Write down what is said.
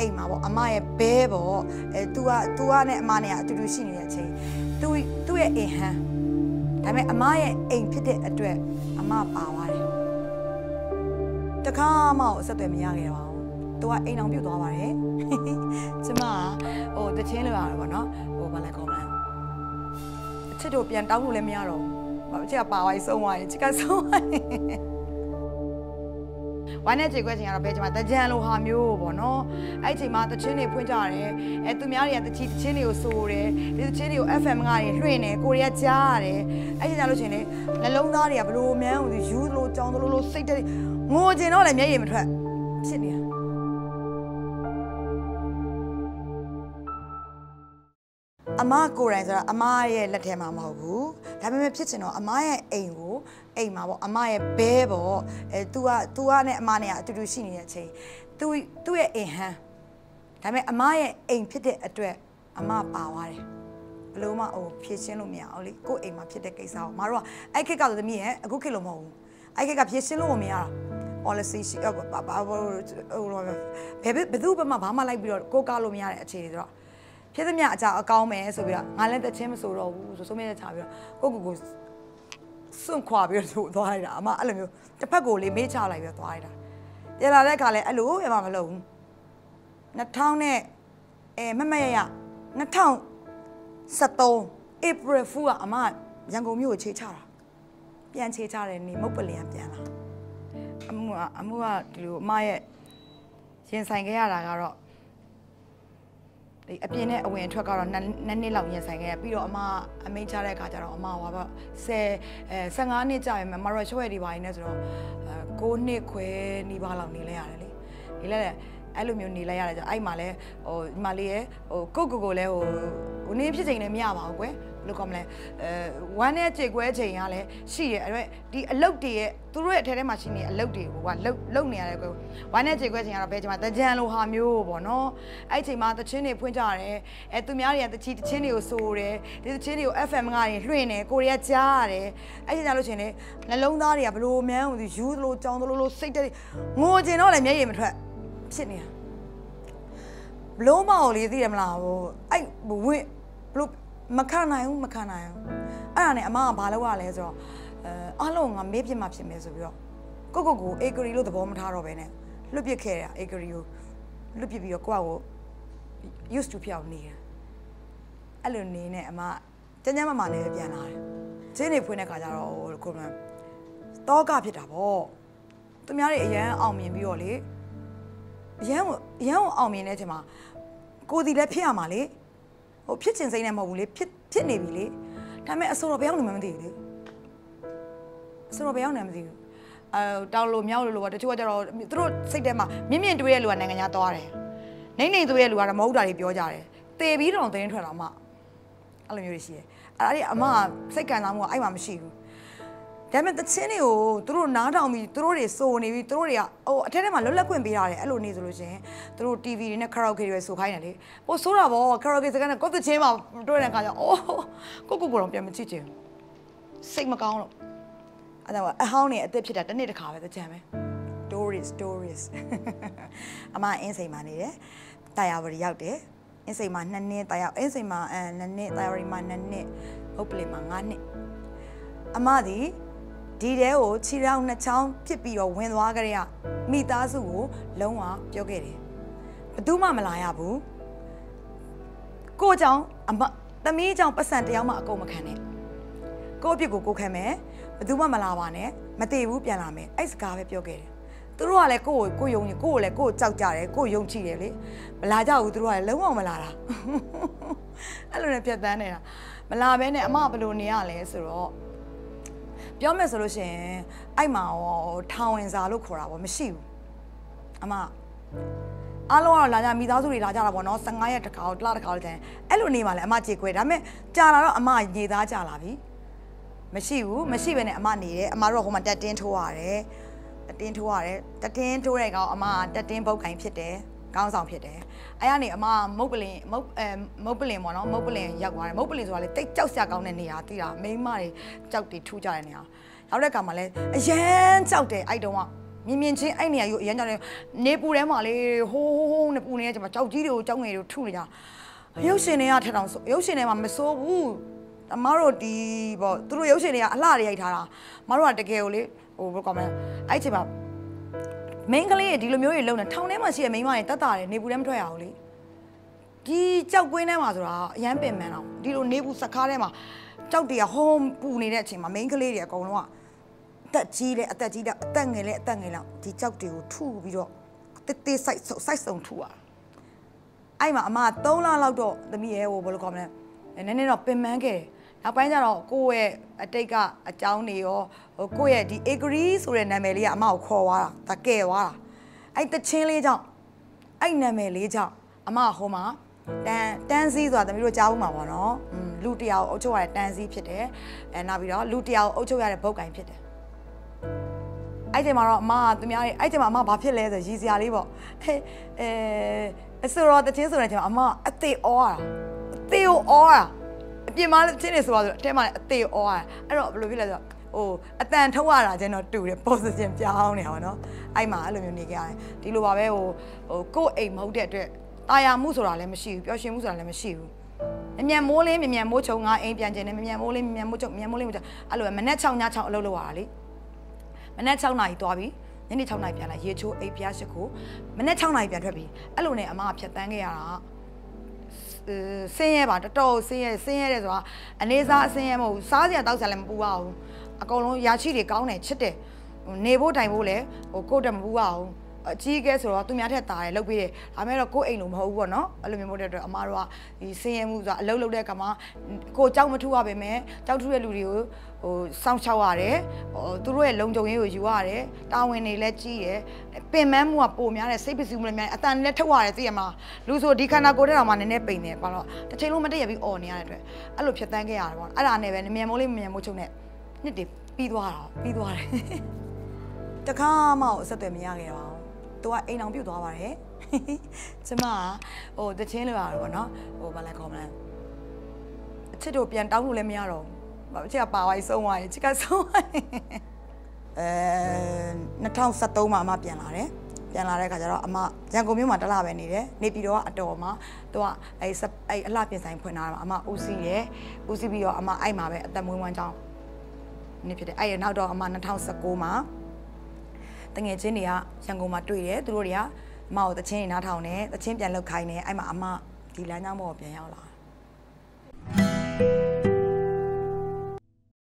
အိမ်မှာပေါ့အမရဲ့ဘဲပေါ့အဲ तू က तू ကနဲ့အမနဲ့ကအတူတူရှိနေတဲ့အချိန် तू သူ့ရဲ့အိမ်ဟန်ဒါပေမဲ့အမရဲ့အိမ်ဖြစ်တဲ့အတွက်အမပါသွားတယ်တခါမှအဆက်အသွယ်မရခဲ့ပါဘူး။ तू ကအိမ်အောင်ပြုတ်သွားပါတယ်။ကျမကဟိုတချင်းလိုရတယ်ပေါ့နော်။ဟိုဘာလဲကောင်းလဲ။အချစ်တို့ပြန်တောင်းလို့လည်းမရတော့ဘူး။ဘာအချစ်ကပါသွားပြီဆုံးသွားရင်ချစ်ကဆုံးသွားရင် ဝိုင်းနဲ့ကြေခွဲချင်ကတော့ဘယ်ချိန်မှာတကြံလိုဟာမျိုးပေါ့နော်အဲ့ချိန်မှာတချင်းတွေဖွင့်ကြတယ်အဲသူများတွေကတချီတချင်းတွေကိုစိုးတယ်ဒီတချင်းတွေကို FM ကနေလွှင့်တယ်ကိုရီးယားကြားရတယ်အဲ့ချိန်ကျလို့ချင်းလေနှလုံးသားတွေကဘလို့မန်းဘူးယူလို့ကြောင်းလို့လို့စိတ်တွေငိုကျင်တော့လည်းမျက်ရည်မထွက်ဖြစ်နေတာ အမကိုယ်တိုင်ဆိုတာအမရဲ့လက်ထဲမှာမဟုတ်ဘူးဒါပေမဲ့ဖြစ်ချင်တော့အမရဲ့အိမ်ကိုအိမ်မှာပေါ့အမရဲ့ဘဲပေါ့အဲ तू က तू ကနဲ့အမနဲ့ကအတူတူရှိနေတဲ့အချိန် तू သူ့ရဲ့အိမ်ဟန်ဒါပေမဲ့အမရဲ့အိမ်ဖြစ်တဲ့အတွက်အမပါသွားတယ်ဘလို့မဟိုဖြည့်ရှင်းလို့မရအောင်လေကိုယ့်အိမ်မှာဖြစ်တဲ့ကိစ္စကိုမတို့ကအဲ့ခေတ်ကတော့သမီးရဲ့အခုခေတ်လို့မဟုတ်ဘူးအဲ့ခေတ်ကဖြည့်ရှင်းလို့မရတာ policy ရှိဘာဘာဟိုဘယ်ဘယ်သူမှဘာမှလိုက်ပြီးတော့ကိုးကားလို့မရတဲ့အခြေအနေဆိုတော့ ဖြစ်သမျှအကြအကောင်းမယ်ဆိုပြီးတော့ငါလည်းတချင်းမဆိုတော့ဘူးဆိုဆုံးမြတ်ချပြီးတော့ကိုကိုကိုစွန့်ခွာပြီးတော့သွားလိုက်တာအမအဲ့လိုမျိုးတစ်ဖက်ကိုလေးမေးချလိုက်ပြီးတော့သွားလိုက်တာပြန်လာတဲ့အခါလဲအဲ့လိုရမမလုပ်ဘူး2000နဲ့အဲမမရရ2013 April Fool ကအမရန်ကုန်မြို့ကိုခြေချတာပြန်ခြေချတယ်နေမုတ်ပလင်ကပြန်လာအမှုကအမှုကဒီလိုအမရဲ့ရင်ဆိုင်ခဲ့ရတာကတော့ ဒီအပြင်နဲ့အဝင်အထွက်ကတော့နှစ်နှစ်လောက်ရင်ဆိုင်ခဲ့ရပြီးတော့အမအမိန့်ချတဲ့အခါကျတော့အမဟောပါ10အဲ15နှစ်ကြာရင်မရရွှဲတွေပါနေဆိုတော့9နှစ်ခွဲနီးပါးလောက်နေလဲရတယ်လေနေလဲအဲ့လိုမျိုးနေလိုက်ရတယ်ကြောင့်အဲ့မှာလဲဟိုဒီမှာလေးရဟိုကိုကိုကိုလည်းဟိုဟိုနေဖြစ်ချိန်လည်းမရပါဘူးကွယ် ဘယ်လိုကောမလဲအဲဝမ်းနဲ့ကြေကွဲချိန်ကလည်းရှိရအဲ့ဒီအလုတ်တွေရဲ့သူတို့ရဲ့အထဲထဲမှာရှိနေအလုတ်တွေကိုကလုတ်လုတ်နေရတယ်ကွယ်ဝမ်းနဲ့ကြေကွဲချိန်ကတော့ဘယ်ချိန်မှာတကြံလိုဟာမျိုးပေါ့နော်အဲ့ချိန်မှာတချင်းတွေဖွင့်ကြတယ်အဲသူများတွေကတချီတချင်းတွေကိုစိုးတယ်ဒီတချင်းတွေကို FM ကနေလွှင့်တယ်ကိုရီးယားကြားရတယ်အဲ့ချိန်ကျလို့ချင်းလေနှလုံးသားတွေကဘလို့မန်းဘူးယူသလိုကြောင်းသလိုလိုစိတ်တွေငိုကျင်တော့လည်းမျက်ရည်မထွက်ဖြစ်နေတာဘလို့မောင်လေးသိရမလားဟိုအဲ့ဝင့်ဘလို့ မခံနိုင်ဘူးမခံနိုင်ဘူးအဲ့ဒါနဲ့အမကဘာလုပ်ရလဲဆိုတော့အဲအားလုံးငါမေးပြမှဖြစ်မယ်ဆိုပြီးတော့ကိုကိုကိုအေဂရီလို့သဘောမထားတော့ပဲနဲ့လွတ်ပစ်ခဲ့တာအေဂရီကိုလွတ်ပစ်ပြီးတော့ကိုကကို used to ဖြစ်အောင်နေတာအဲ့လိုနေနဲ့အမကျန်းကျန်းမာမာလည်းပြန်လာတယ်ချင်းနေဖွင့်တဲ့ခါကျတော့ဟိုကိုမတောကဖြစ်တာပေါ့သူများတွေအရန်အောင်မြင်ပြီးတော့လေအရန်အရန်အောင်မြင်တဲ့အချိန်မှာကိုစီလည်းဖြစ်ရမှာလေ ဟိုဖြစ်ချင်စိမ့်နေမဟုတ်ဘူးလေဖြစ်ဖြစ်နေပြီလေဒါပေမဲ့အစိုးရဘယ်ရောက်နေမှမသိဘူးလေအစိုးရဘယ်ရောက်နေမှမသိဘူးအဲတောက်လို့မြောက်လို့လို့တချို့ကကျတော့သူတို့စိတ်ထဲမှာမြင့်မြင့်တွေးတဲ့လူကနိုင်ငံခြားသွားတယ်နေနေတွေးတဲ့လူကတော့မဟုတ်တာတွေပြောကြတယ်တေပြီးတော့သတင်းထွက်လာမှအဲ့လိုမျိုးတွေရှိတယ်အဲ့ဒါတွေအမစိတ်ကန်စားမှုကအဲ့မှာမရှိဘူး ဒါပေမဲ့တချင်းတွေကိုသူတို့နားထောင်ပြီးသူတို့တွေစိုးနေပြီးသူတို့တွေကဟိုအထက်ထဲမှာလွတ်လပ်ခွင့်ပေးရတယ်အဲ့လိုနေဆိုလို့ရှင်သူတို့ TV တွေနဲ့ karaoke တွေဆိုခိုင်းတယ်လေပိုဆိုးတာဗော karaoke စကားနဲ့ကိုယ့်တချင်းမှာတွေ့တဲ့အခါကျအိုးကိုကိုကိုတော့ပြန်မကြည့်ချင်စိတ်မကောင်းတော့အဲ့ဒါအဟောင်းနေအသက်ဖြစ်တာတစ်နေ့တစ်ခါပဲတကြံပဲ stories stories အမအင်းစိန်မှာနေတယ်တာယာဝရီရောက်တယ်အင်းစိန်မှာ2နှစ်တာယာအင်းစိန်မှာအဲ2နှစ်တာယာဝရီမှာ2နှစ်ဟုတ်ပလီမှာ9နှစ်အမဒီ ဒီတဲကိုခြေထောက်နှစ်ချောင်းဖြစ်ပြီးတော့ဝင်သွားကြတဲ့မိသားစုကိုလုံးဝပြောခဲ့တယ်ဘယ်သူမှမလာရဘူးကိုကြောင့်အမသမီးကြောင့်ပတ်စံတယောက်မှအကုန်မခံနဲ့ကိုအပြစ်ကိုကိုခံမယ်ဘယ်သူမှမလာပါနဲ့မတည်ဘူးပြန်လာမယ်အဲ့စကားပဲပြောခဲ့တယ်သူတို့ကလည်းကိုကိုကိုယုံရင်ကိုကိုလည်းကိုကြောက်ကြတယ်ကိုယုံကြည်တယ်လေမလာကြဘူးသူတို့ကလည်းလုံးဝမလာတာအဲ့လိုနဲ့ပြတ်တန်းနေတာမလာဘဲနဲ့အမဘယ်လိုနေရလဲဆိုတော့ ပြောမယ်ဆိုလို့ရှိရင်အဲ့မှာရောထောင်ဝင်စာလို့ခေါ်တာပေါ့မရှိဘူးအမအားလုံးကတော့လာကြမိသားစုတွေလာကြတာပေါ့နော်15ရက်တခါတလားတခါလို့ကျန်အဲ့လိုနေပါလေအမကြေခွဲဒါပေမဲ့ကြာလာတော့အမညီသားကြာလာပြီမရှိဘူးမရှိဘဲနဲ့အမနေတယ်အမတို့ကဟိုမှာတက်တင်းထိုးရတယ်တက်တင်းထိုးရတယ်တက်တင်းထိုးတဲ့ကောင်အမတက်တင်းပုတ်ကင်ဖြစ်တယ် ကောင်းဆောင်ဖြစ်တယ်အဲ့ကနေအမမုတ်ပလင်မုတ်အဲမုတ်ပလင်ပေါ့နော်မုတ်ပလင်ရောက်သွားတယ်မုတ်ပလင်ဆိုတာလေတိတ်ကြောက်စရာကောင်းတဲ့နေရာတိတာမိန်းမတွေကြောက်တွေထူးကြတဲ့နေရာရောက်တဲ့အခါမှာလဲအရန်ကြောက်တယ်အဲ့တုန်းကမြင်မြင်ချင်းအဲ့နေရာယူအရန်ကြောင်နေပူထဲမှာလေဟိုးဟိုးဟိုးနဲ့ပူနေတဲ့ချိန်မှာကြောက်ကြီးတွေကိုကြောက်ငယ်တွေကိုထုနေကြရုပ်ရှင်တွေကထက်တောင်ရုပ်ရှင်တွေမှာမစိုးဘူးအမားတို့ဒီပေါ့သူတို့ရုပ်ရှင်တွေကအလှတွေရိုက်ထားတာမတို့ကတကယ်ကိုလေဟိုဘယ်လိုကောမလဲအဲ့ချိန်မှာ main ကလေးတွေဒီလိုမျိုးတွေလုံနေထောင်ထဲမှာရှိတဲ့မိန်းမတွေတတ်တာတယ်နေပူထဲမထွက်ရအောင်လေဒီကြောက်ကွင်းထဲမှာဆိုတာအရန်ပင်မန်းတော့ဒီလိုနေပူစကားထဲမှာကြောက်တွေကဟုံးပူနေတဲ့အချိန်မှာ main ကလေးတွေအကုန်လုံးကအသက်ကြီးလေအသက်ကြီးတဲ့အသက်ငယ်လေအသက်ငယ်လောက်ဒီကြောက်တွေကိုထုပြီးတော့တစ်တစ်စိုက်စိုက်စုံထုရတာအဲ့မှာအမ3လလောက်တော့သမီးရဲ့ဟိုဘယ်လိုခေါ်မလဲနည်းနည်းတော့ပင်ပန်းခဲ့တယ် နောက်ပိုင်းကျတော့ကိုယ့်ရဲ့အတိတ်ကအကြောင်းတွေရောဟိုကိုယ့်ရဲ့ဒီ agree ဆိုတဲ့နာမည်လေးကအမကိုခေါ်သွားတာဒါကဲသွားတာအဲ့တချင်းလေးကြောင့်အဲ့နာမည်လေးကြောင့်အမဟိုမှာတန်တန်းစည်းဆိုတာသမီးတို့ကြားဦးမှာပေါ့နော်อืมလူတယောက်အုပ်ချုပ်ရတဲ့တန်းစည်းဖြစ်တယ်အဲနောက်ပြီးတော့လူတယောက်အုပ်ချုပ်ရတဲ့ဘုတ်ကင်ဖြစ်တယ်အဲ့ဒီမှာတော့အမကသူများတွေအဲ့ဒီမှာအမဘာဖြစ်လဲဆိုရည်စရာလေးပေါ့ဟဲအဲအစရောတချင်းဆိုတဲ့အချိန်မှာအမအသေးဩရတာအသေးကိုဩရတာ အပြင်မှာလည်းချင်းနေဆိုတော့အထဲမှာလည်းအသေးဩရအဲ့တော့ဘယ်လိုဖြစ်လဲဆိုတော့ဟိုအတန်ထုတ်ရတာချင်းတော့တူတယ် position ပြောင်းနေတာပေါ့နော်အဲ့မှာအဲ့လိုမျိုးနေခဲ့ရတယ်ဒီလိုပါပဲဟိုဟိုကိုယ်အိမ်မဟုတ်တဲ့အတွက်တာယာမှုဆိုတာလည်းမရှိဘူးပျော်ရွှင်မှုဆိုတာလည်းမရှိဘူးအမြန်မိုးလေးမြမြန်မိုးချုံငါအိမ်ပြန်ကျင်တယ်မြမြန်မိုးလေးမြမြန်မိုးချုံမြမြန်မိုးလေးမိုးချုံအဲ့လိုပဲမနေ့6ည6အလုပ်လုပ်ရတာလေမနေ့6နာရီတွားပြီးညနေ6နာရီပြန်လာရေချိုးအိပ်ပြားရှိကိုမနေ့6နာရီပြန်ထွက်ပြီးအဲ့လိုနဲ့အမကဖြတ်တန်းခဲ့ရတာ ဆင်းရဲပါတော်တော်ဆင်းရဲဆင်းရဲတယ်ဆိုတာအနေစားအဆင်းရဲမဟုတ်ဘူးစားစရာတောက်စရာလည်းမပူပါဘူးအကုန်လုံးရာချီတွေကောင်းတယ်ချစ်တယ်နေဖို့တိုင်ဖို့လည်းဟိုကိုယ့်တက်မပူပါဘူး အကြီးကဲဆိုတော့သူများထက်တာတယ်လုပ်ပေးတယ်ဒါမဲ့တော့ကိုယ့်အိမ်လိုမဟုတ်ဘူးပေါ့နော်အဲ့လိုမျိုးမဟုတ်တဲ့အတွက်အမားတို့ကဒီဆင်းရဲမှုဆိုတာအလုပ်လုပ်တဲ့ကမှာကိုကြောက်မထူရပါပဲကြောက်ထူတဲ့လူတွေကိုဟိုစောင့်ရှောက်ရတယ်ဟိုသူတို့ရဲ့လုံခြုံရေးကိုယူရတယ်တာဝန်တွေလည်းကြီးတယ်ပင်မမှုကပိုများတယ်စိတ်ပစ္စည်းမှုလည်းများတယ်အတန်လည်းထုတ်ရတယ်သိရမလားလူဆိုဒီခန္ဓာကိုယ်ထဲတော်မှာနည်းနည်းပိန်တယ်ဘာလို့တစ်ချိန်လုံးမတည့်ရပြီးអော်နေရတဲ့အတွက်အဲ့လိုဖြတ်တန်းခဲ့ရတယ်ပေါ့အဲ့ဒါနဲ့ပဲမြန်မိုးလေးမြန်မိုးချုံနဲ့နှစ်တည်ပြီးသွားတာပြီးသွားတယ်တခါမှအဆက်အသွယ်မရခဲ့ပါဘူး သူကအိမ်အောင်ပြုတ်သွားပါတယ်ကျမကဟိုတချင်းလိုရတော့ဗောနော်ဟိုဘာလဲခေါ်မလဲအချစ်တို့ပြန်တောင်းလို့လည်းမရတော့ဘူးအချစ်ကပါဝိုင်းဆုံးသွားရင်ချစ်ကဆုံးသွားရင်အဲ2013မှာအမပြန်လာတယ်ပြန်လာတဲ့ခါကျတော့အမရန်ကုန်မြို့မှာတလပဲနေတယ်နေပြည်တော်ကအတော်မှာသူကအဲအဲအလှပြင်ဆိုင်ဖွင့်ထားတာအမဦးစီးရယ်ဦးစီးပြီးတော့အမအဲ့မှာပဲအသက်မွေးဝမ်းကြောင်းနေဖြစ်တယ်အဲ့ရနောက်တော့အမ2019မှာ တငယ်ချင်းတွေကရန်ကုန်မှာတွေ့တယ်သူတို့တွေကအမကိုတချင်းနားထောင်တယ်တချင်းပြန်လောက်ခိုင်းတယ်အဲ့မှာအမဒီလမ်းကြောင်းပေါ်ပြန်ရောက်လာ